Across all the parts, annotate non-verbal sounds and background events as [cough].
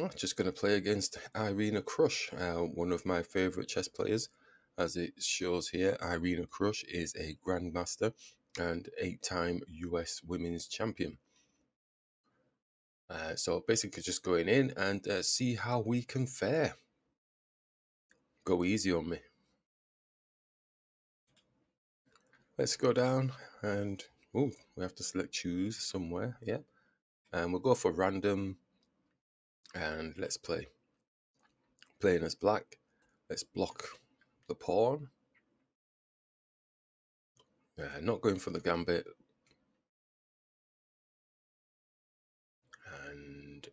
Oh, just going to play against Irina Krush, uh, one of my favourite chess players. As it shows here, Irina Krush is a Grandmaster and eight time US Women's Champion. Uh, so basically, just going in and uh, see how we can fare. Go easy on me. Let's go down and oh, we have to select choose somewhere. Yeah, and we'll go for random and let's play. Playing as black, let's block the pawn. Uh, not going for the gambit. And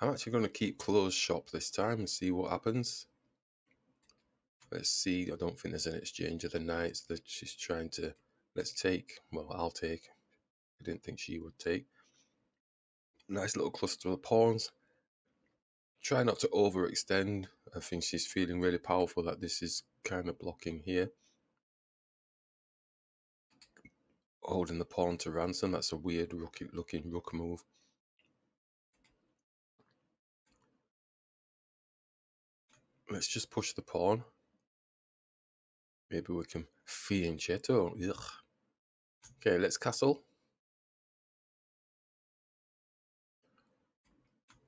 I'm actually going to keep closed shop this time and see what happens. Let's see. I don't think there's an exchange of the knights that she's trying to. Let's take. Well, I'll take. I didn't think she would take. Nice little cluster of pawns. Try not to overextend. I think she's feeling really powerful that this is kind of blocking here. Holding the pawn to ransom. That's a weird looking rook move. Let's just push the pawn. Maybe we can fianchetto. Ugh. Okay, let's castle.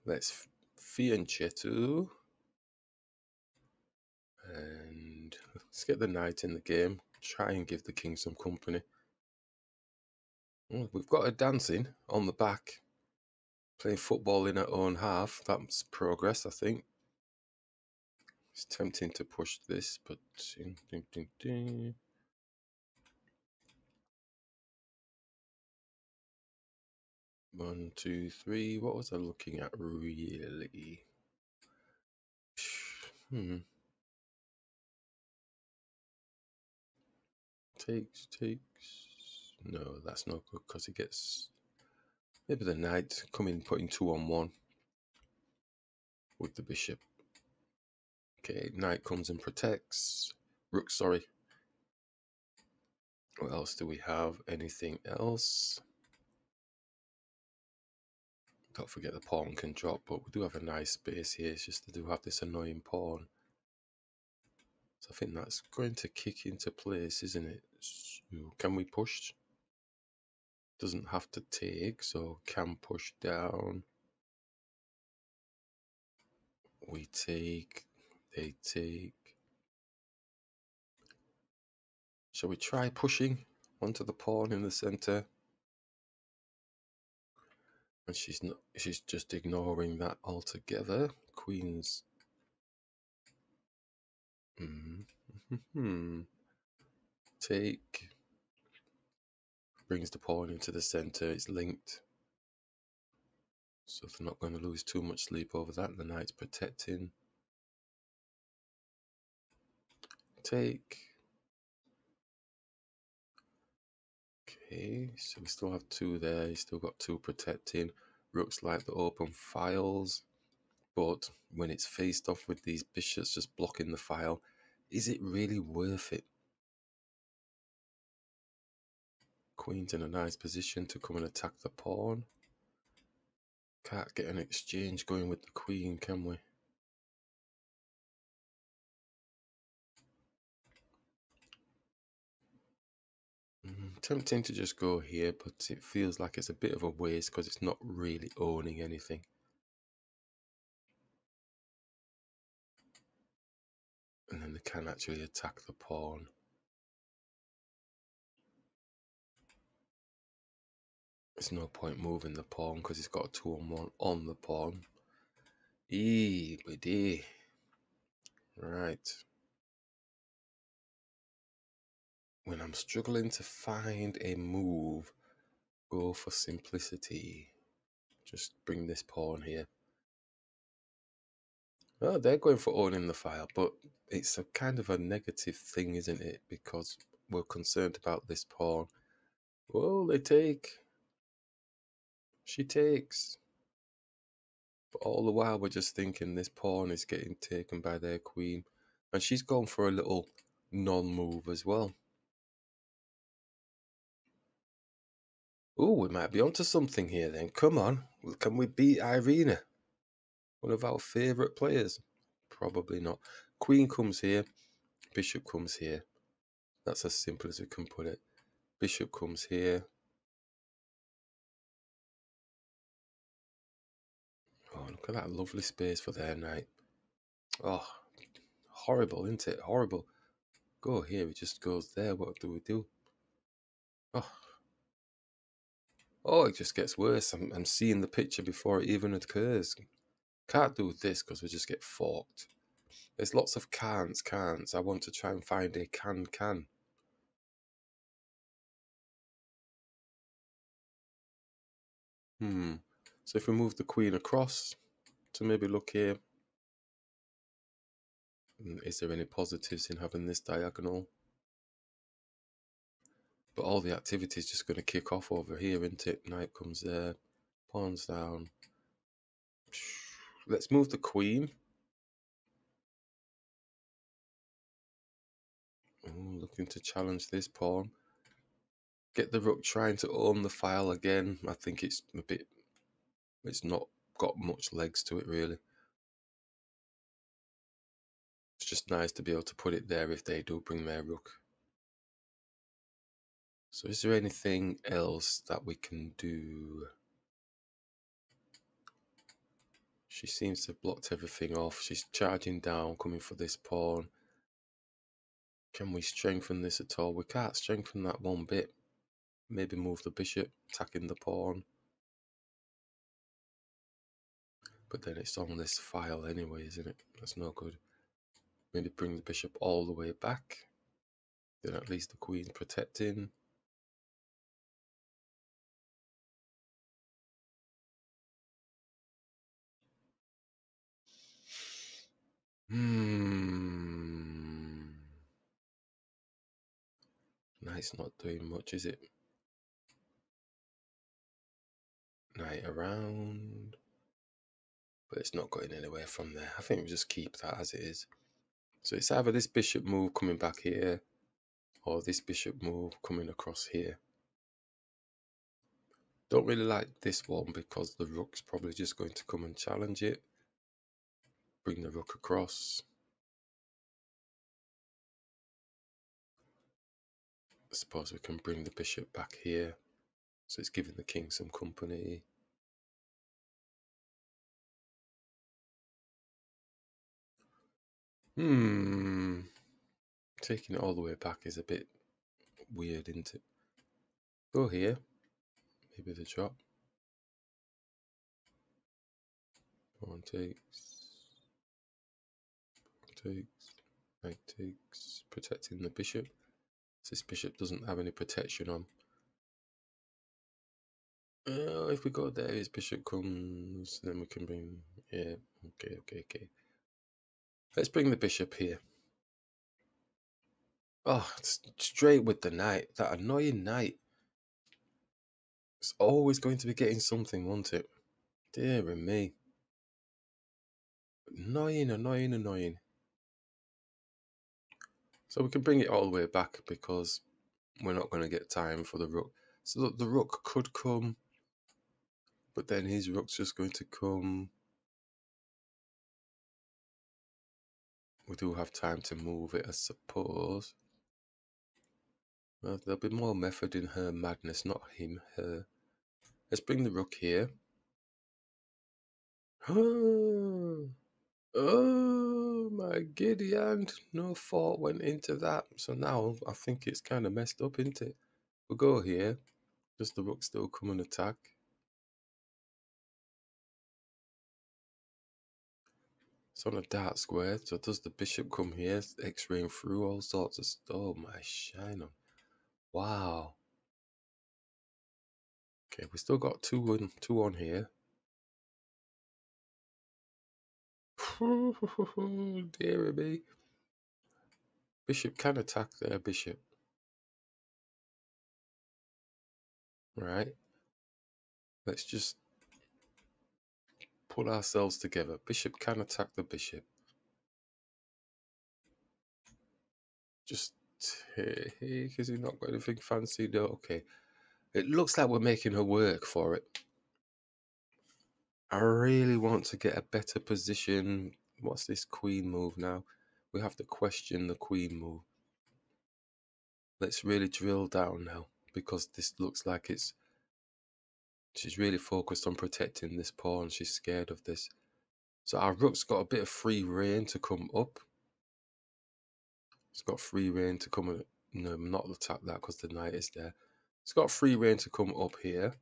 Let's fianchetto. And let's get the knight in the game. Try and give the king some company. We've got a dancing on the back. Playing football in her own half. That's progress, I think. It's tempting to push this, but... Ding, ding, ding, One, two, three. What was I looking at really? [sighs] Hmm. Takes, takes. No, that's not good because he gets. Maybe the knight coming, putting two on one with the bishop. Okay, knight comes and protects. Rook, sorry. What else do we have? Anything else? Don't forget the pawn can drop, but we do have a nice space here. It's just to do have this annoying pawn. So I think that's going to kick into place, isn't it? So can we push? Doesn't have to take, so can push down. We take, they take. Shall we try pushing onto the pawn in the center? And she's not she's just ignoring that altogether. Queen's mm-hmm. [laughs] take brings the pawn into the center. It's linked. So they're not going to lose too much sleep over that. The knight's protecting. Take Okay, so we still have two there. You still got two protecting. Rooks like the open files, but when it's faced off with these bishops just blocking the file, is it really worth it? Queen's in a nice position to come and attack the pawn. Can't get an exchange going with the queen, can we? Tempting to just go here, but it feels like it's a bit of a waste because it's not really owning anything. And then they can actually attack the pawn. There's no point moving the pawn because it's got a 2 on 1 on the pawn. Eee, buddy. Right. When I'm struggling to find a move, go for simplicity. Just bring this pawn here. Oh, they're going for owning the file, but it's a kind of a negative thing, isn't it? Because we're concerned about this pawn. Well, they take. She takes. But all the while, we're just thinking this pawn is getting taken by their queen. And she's gone for a little non move as well. Oh, we might be onto something here then. Come on. Can we beat Irina? One of our favourite players? Probably not. Queen comes here. Bishop comes here. That's as simple as we can put it. Bishop comes here. Oh, look at that lovely space for their knight. Oh, horrible, isn't it? Horrible. Go here, it just goes there. What do we do? Oh, oh it just gets worse. I'm, I'm seeing the picture before it even occurs. Can't do this because we just get forked. There's lots of can'ts, can'ts. I want to try and find a can, can. Hmm. So if we move the queen across to maybe look here, hmm, there any positives in having this diagonal? But all the activity is just going to kick off over here, isn't it? Knight comes there, pawns down. Let's move the queen. Ooh, looking to challenge this pawn. Get the rook trying to own the file again. I think it's a bit. It's not got much legs to it really. It's just nice to be able to put it there if they do bring their rook. So is there anything else that we can do? She seems to have blocked everything off. She's charging down, coming for this pawn. Can we strengthen this at all? We can't strengthen that one bit. Maybe move the bishop, attacking the pawn. But then it's on this file anyway, isn't it? That's no good. Maybe bring the bishop all the way back. Then at least the queen's protecting. Hmm. Knight's not doing much, is it? Knight around. But it's not going anywhere from there. I think we just keep that as it is. So it's either this bishop move coming back here or this bishop move coming across here. Don't really like this one because the rook's probably just going to come and challenge it. Bring the rook across. I suppose we can bring the bishop back here. So it's giving the king some company. Hmm. Taking it all the way back is a bit weird, isn't it? Go here. Maybe the drop. One takes. Takes. Knight takes. Protecting the bishop. This bishop doesn't have any protection on. If we go there, his bishop comes, then we can bring. Yeah, okay, okay, okay. Let's bring the bishop here. Oh, straight with the knight. That annoying knight. It's always going to be getting something, won't it? Dear me. Annoying, annoying, annoying. So we can bring it all the way back because we're not going to get time for the rook. So the rook could come, but then his rook's just going to come. We do have time to move it, I suppose. Well, there'll be more method in her madness, not him, her. Let's bring the rook here. [gasps] Oh! Oh my Gideon, no thought went into that. So now I think it's kind of messed up, isn't it? We'll go here. Does the rook still come and attack? It's on a dark square, so does the bishop come here, x-raying through all sorts of stuff? Oh my shine on. Wow. Okay, we still got two on, two on here. Dear me. Bishop can attack there, bishop. Right. Let's just pull ourselves together. Bishop can attack the bishop. Just take. Is he not got anything fancy? No. Okay. It looks like we're making her work for it. I really want to get a better position. What's this queen move now? We have to question the queen move. Let's really drill down now because this looks like it's. She's really focused on protecting this pawn. She's scared of this. So our rook's got a bit of free reign to come up. It's got free reign to come. No, not attack that because the knight is there. It's got free reign to come up here.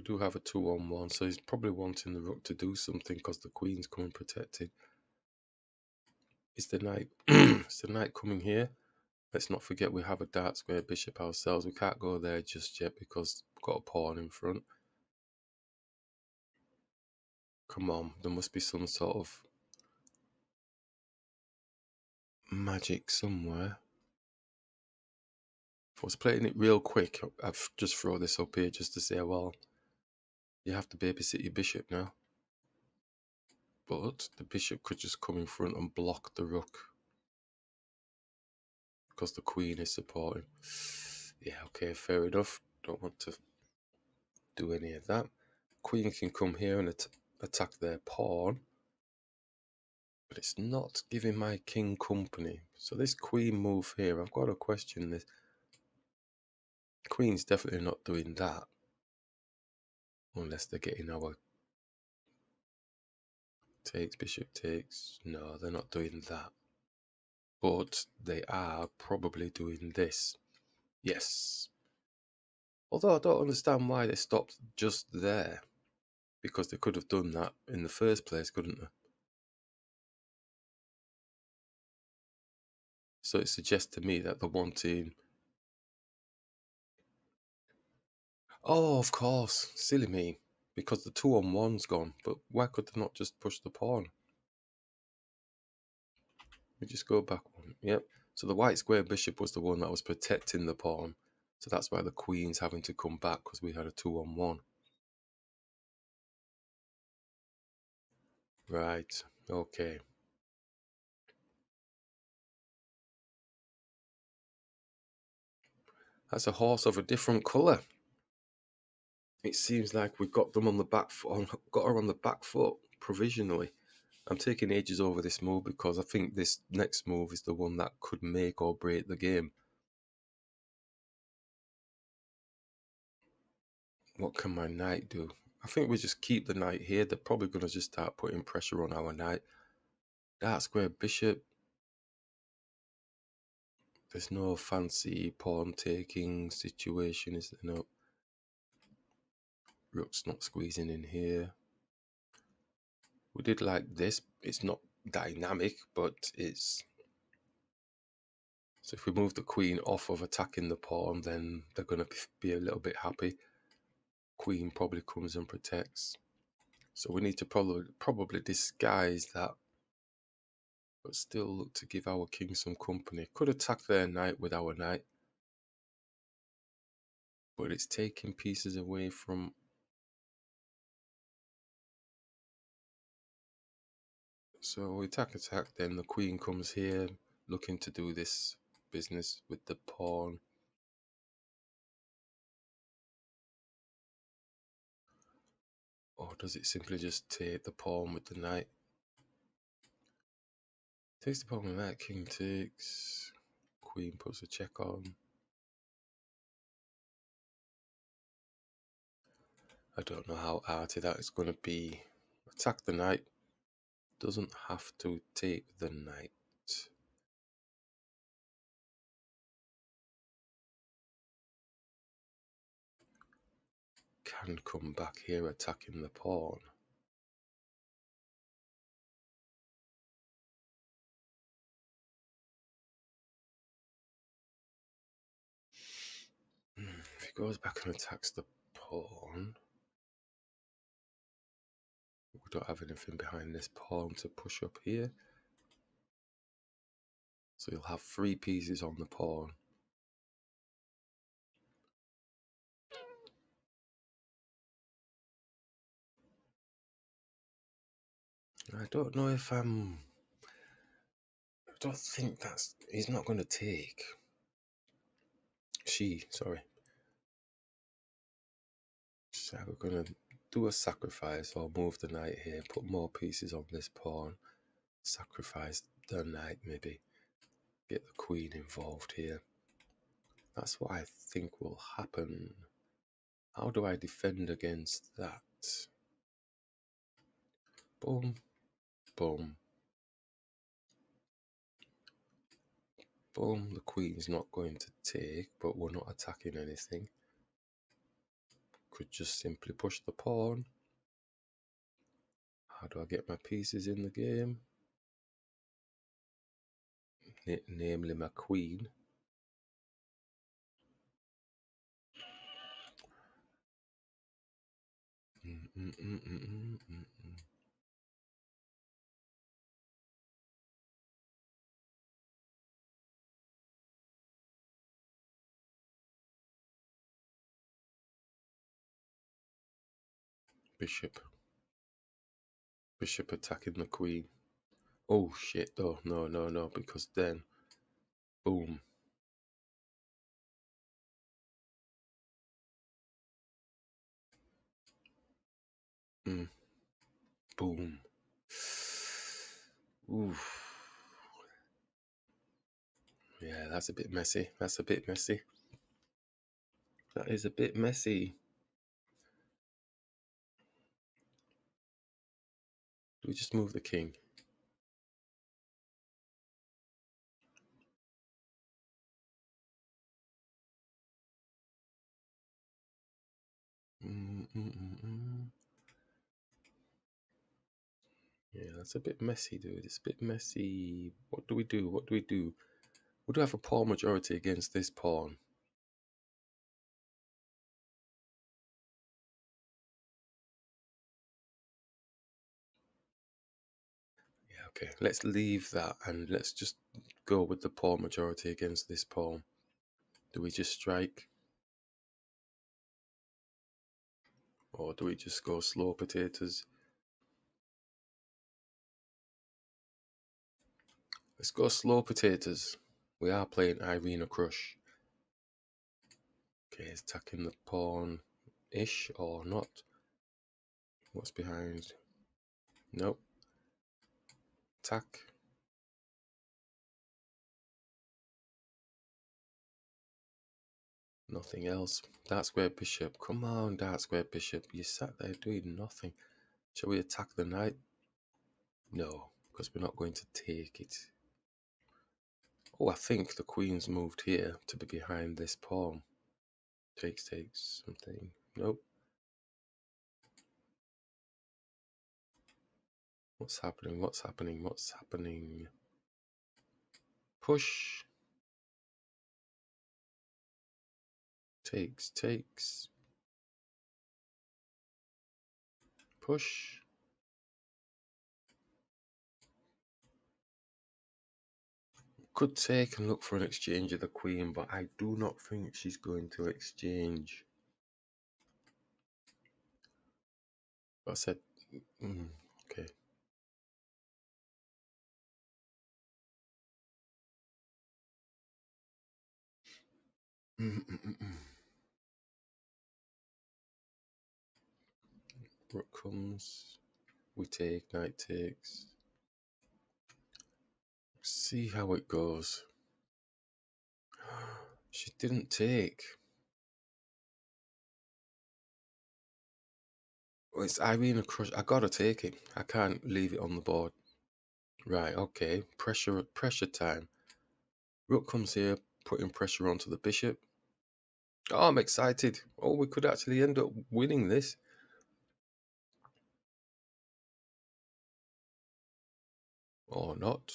We do have a two on one, so he's probably wanting the rook to do something because the queen's coming protected. Is the knight [clears throat] is the knight coming here? Let's not forget we have a dark square bishop ourselves. We can't go there just yet because we've got a pawn in front. Come on, there must be some sort of magic somewhere. If I was playing it real quick, I've just throw this up here just to say, well, you have to babysit your bishop now. But the bishop could just come in front and block the rook. Because the queen is supporting. Yeah, okay, fair enough. Don't want to do any of that. Queen can come here and at attack their pawn. But it's not giving my king company. So this queen move here, I've got to question this. Queen's definitely not doing that unless they're getting our takes, bishop takes. No, they're not doing that. But they are probably doing this. Yes. Although I don't understand why they stopped just there. Because they could have done that in the first place, couldn't they? So it suggests to me that they're wanting Oh, of course. Silly me. Because the two on one's gone. But why could they not just push the pawn? We just go back one. Yep. So the white square bishop was the one that was protecting the pawn. So that's why the queen's having to come back because we had a two on one. Right. Okay. That's a horse of a different colour it seems like we've got them on the back foot, [laughs] got her on the back foot provisionally. I'm taking ages over this move because I think this next move is the one that could make or break the game. What can my knight do? I think we just keep the knight here. They're probably going to just start putting pressure on our knight. Dark square bishop. There's no fancy pawn taking situation, is there? No. Rook's not squeezing in here. We did like this. It's not dynamic, but it's... So if we move the queen off of attacking the pawn, then they're going to be a little bit happy. Queen probably comes and protects. So we need to probably probably disguise that, but still look to give our king some company. Could attack their knight with our knight, but it's taking pieces away from So we attack, attack, then the queen comes here looking to do this business with the pawn. Or does it simply just take the pawn with the knight? Takes the pawn with that, king takes, queen puts a check on. I don't know how arty that is going to be. Attack the knight doesn't have to take the knight. Can come back here attacking the pawn. Hmm, if he goes back and attacks the pawn, don't have anything behind this pawn to push up here. So you'll have three pieces on the pawn. I don't know if I'm I don't think that's. He's not going to take. She, sorry. So we're going to do a sacrifice or move the knight here, put more pieces on this pawn, sacrifice the knight maybe, get the queen involved here. That's what I think will happen. How do I defend against that? Boom, boom, boom. The queen's not going to take, but we're not attacking anything. Could just simply push the pawn. How do I get my pieces in the game? N namely my queen. Mm -mm -mm Bishop. Bishop attacking the queen. Oh shit, oh no, no, no, because then, boom. Mm. Boom. Oof. Yeah, that's a bit messy. That's a bit messy. That is a bit messy. We just move the king? Yeah, that's a bit messy, dude. It's a bit messy. What do we do? What do we do? We do have a pawn majority against this pawn. Okay. Let's leave that and let's just go with the pawn majority against this pawn. Do we just strike? Or do we just go slow potatoes? Let's go slow potatoes. We are playing Irina Krush. Okay, he's attacking the pawn ish or not. What's behind? Nope. Attack. Nothing else. Dark square bishop. Come on, dark square bishop. You sat there doing nothing. Shall we attack the knight? No, because we're not going to take it. Oh, I think the queen's moved here to be behind this pawn. Takes, takes, something. Nope. What's happening? What's happening? What's happening? Push. Takes, takes. Push. Could take and look for an exchange of the queen, but I do not think she's going to exchange. I said, mm, Rook comes, we take, knight takes. See how it goes. [gasps] She didn't take. It's Irina Krush. I gotta take it. I can't leave it on the board. Right, okay. Pressure pressure time. Rook comes here, putting pressure onto the bishop. Oh, I'm excited. Oh, we could actually end up winning this. Or not.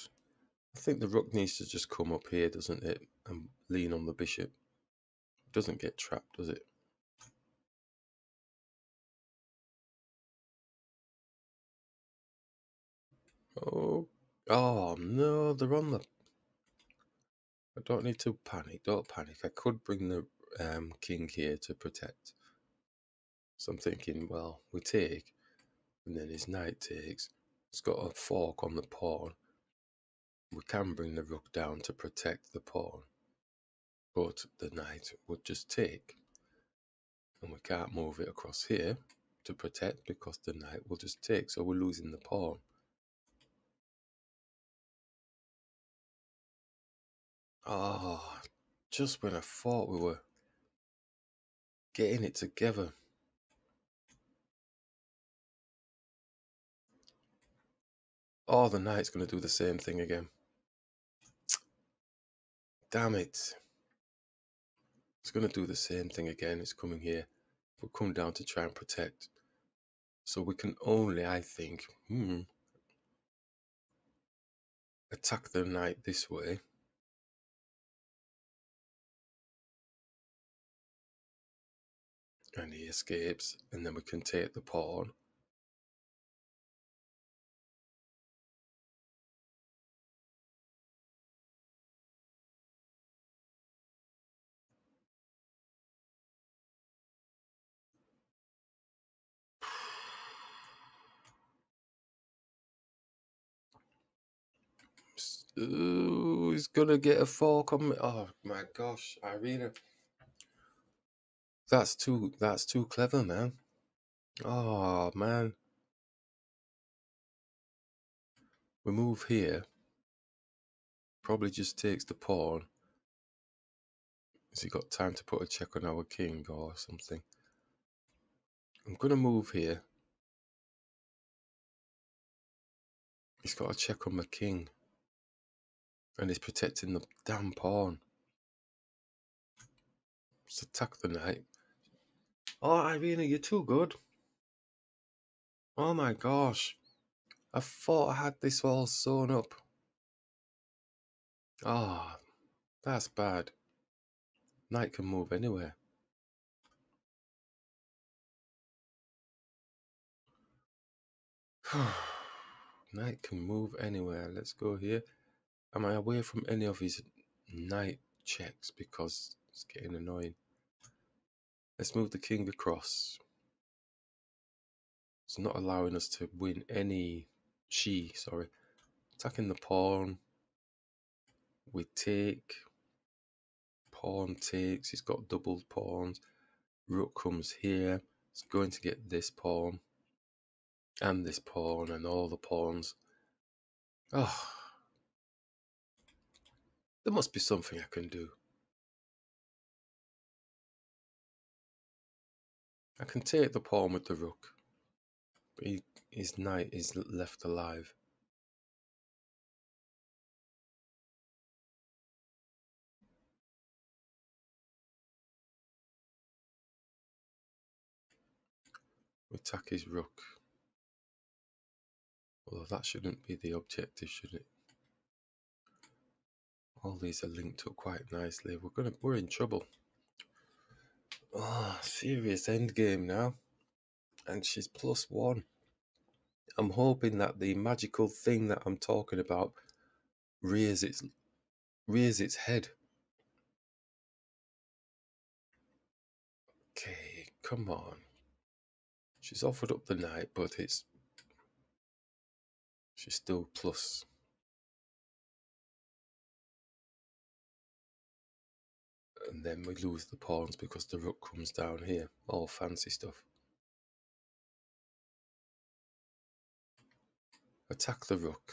I think the rook needs to just come up here, doesn't it? And lean on the bishop. Doesn't get trapped, does it? Oh, oh no, they're on the... I don't need to panic, don't panic. I could bring the um, king here to protect. So I'm thinking, well, we take, and then his knight takes. It's got a fork on the pawn. We can bring the rook down to protect the pawn, but the knight would just take. And we can't move it across here to protect because the knight will just take, so we're losing the pawn. Oh, just when I thought we were getting it together. Oh, the knight's going to do the same thing again. Damn it. It's going to do the same thing again. It's coming here. We'll come down to try and protect. So we can only, I think, hmm, attack the knight this way. And he escapes, and then we can take the pawn. [sighs] Ooh, he's gonna get a fork on me. Oh my gosh, Irina. That's too that's too clever, man. Oh man. We move here. Probably just takes the pawn. Has he got time to put a check on our king or something? I'm gonna move here. He's got a check on my king. And he's protecting the damn pawn. Let's attack the knight. Oh, Irina, you're too good. Oh my gosh. I thought I had this all sewn up. Ah, oh, that's bad. Knight can move anywhere. [sighs] Knight can move anywhere. Let's go here. Am I away from any of his knight checks because it's getting annoying? Let's move the king across. It's not allowing us to win any she, sorry. Attacking the pawn. We take. Pawn takes. He's got doubled pawns. Rook comes here. It's going to get this pawn. And this pawn and all the pawns. Oh, there must be something I can do. I can take the pawn with the rook, but he, his knight is left alive. We attack his rook. Although that shouldn't be the objective, should it? All these are linked up quite nicely. We're gonna we're in trouble. Oh, serious end game now. And she's plus one. I'm hoping that the magical thing that I'm talking about rears its rears its head. Okay, come on. She's offered up the knight, but it's she's still plus. And then we lose the pawns because the rook comes down here. All fancy stuff. Attack the rook.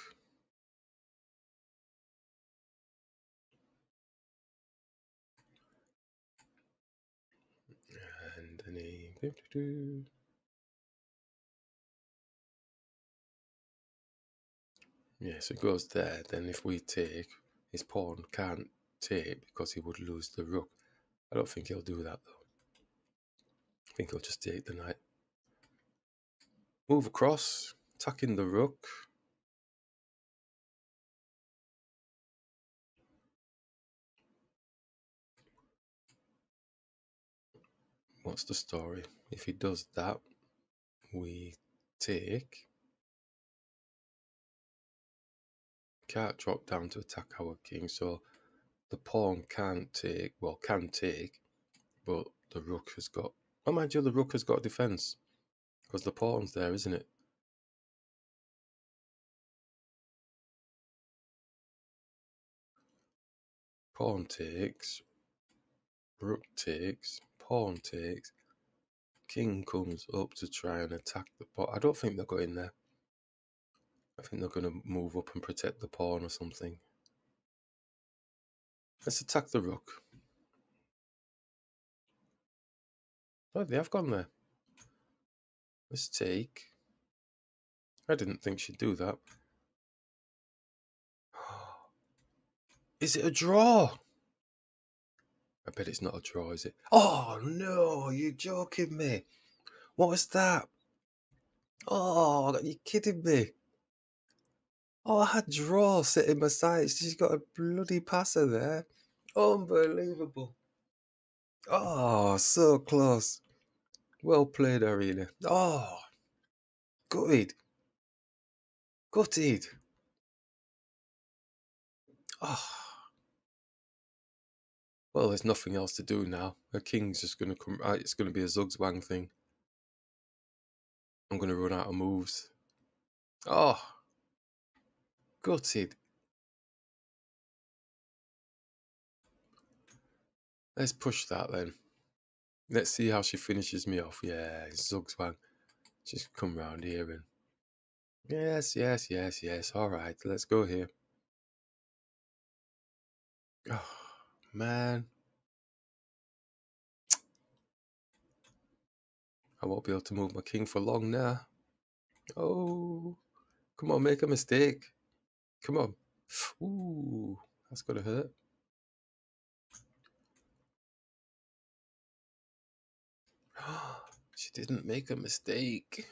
And. Yes, it goes there. Then if we take, his pawn can't take because he would lose the rook. I don't think he'll do that though. I think he'll just take the knight. Move across, attacking the rook. What's the story? If he does that, we take. Can't drop down to attack our king, so the pawn can't take, well, can take, but the rook has got, oh, mind you, the rook has got defense because the pawn's there, isn't it? Pawn takes. Rook takes. Pawn takes. King comes up to try and attack the pawn. I don't think they're going there. I think they're going to move up and protect the pawn or something. Let's attack the rook. Oh, they have gone there. Let's take. I didn't think she'd do that. [gasps] Is it a draw? I bet it's not a draw, is it? Oh no, you're joking me. What was that? Oh, are you kidding me? Oh, I had draw sitting beside. She's got a bloody passer there. Unbelievable. Oh, so close. Well played, Irina. Oh, gutted. Gutted. Oh. Well, there's nothing else to do now. The king's just going to come. Uh, it's going to be a Zugzwang thing. I'm going to run out of moves. Oh, gutted. Let's push that then. Let's see how she finishes me off. Yeah, Zugzwang. Just come round here and. Yes, yes, yes, yes. All right, let's go here. Oh, man. I won't be able to move my king for long now. Oh, come on, make a mistake. Come on. Ooh, that's going to hurt. [gasps] she didn't make a mistake.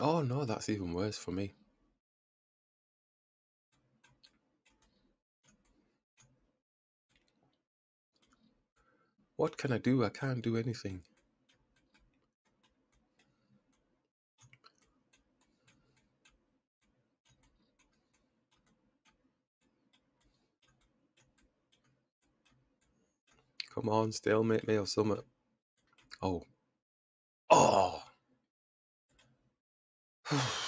Oh no, that's even worse for me. What can I do? I can't do anything. Come on, stalemate me or something. Oh. Oh. [sighs] [sighs]